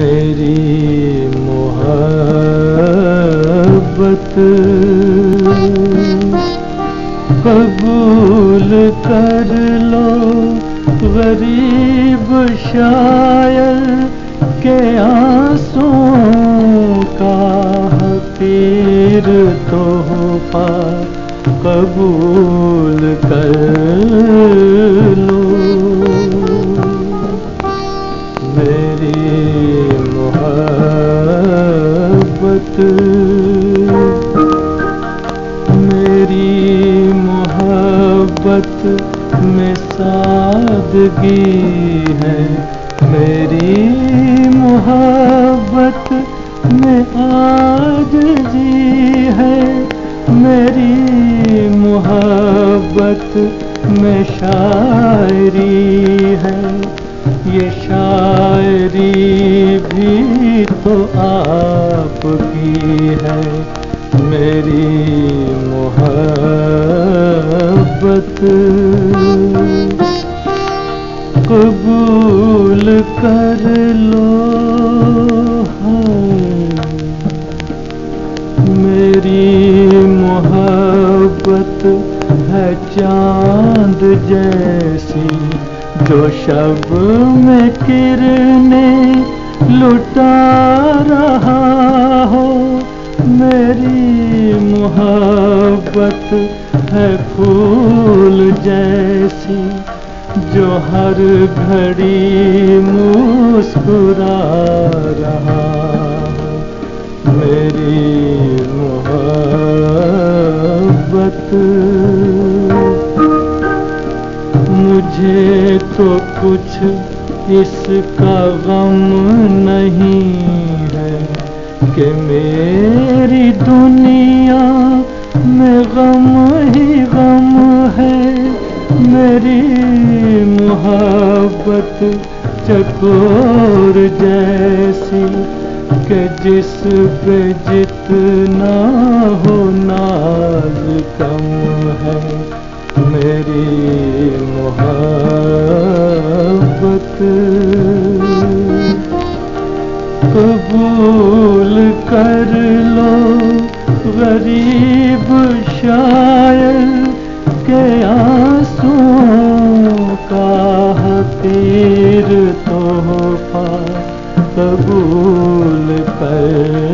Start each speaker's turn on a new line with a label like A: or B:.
A: मेरी मोहब्बत कबूल कर लो गरीब शायर के आंसुओं का हकीर तोहफा कबूल कर सादगी है। मेरी मोहब्बत में आज जी है। मेरी मोहब्बत में शायरी है। ये शायरी भी तो आपकी है। मेरी मोहब्बत कर लो। मेरी मोहब्बत है चाँद जैसी, जो शब में किरने लुटा रहा हो मेरी मोहब्बत है फूल जैसी, जो हर घड़ी मुस्कुरा रहा मेरी मोहब्बत। मुझे तो कुछ इसका गम नहीं है कि मेरी दुनिया में गम ही गम है, मेरी मोहब्बत। चकोर जैसी के जिस पे जितना हो नाज कम है, मेरी मोहब्बत। कबूल कर लो गरीब शायर के आंसुओं फिर तोहफा कबूल कर।